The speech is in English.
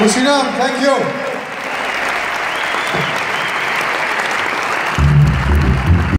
Kushinam, thank you.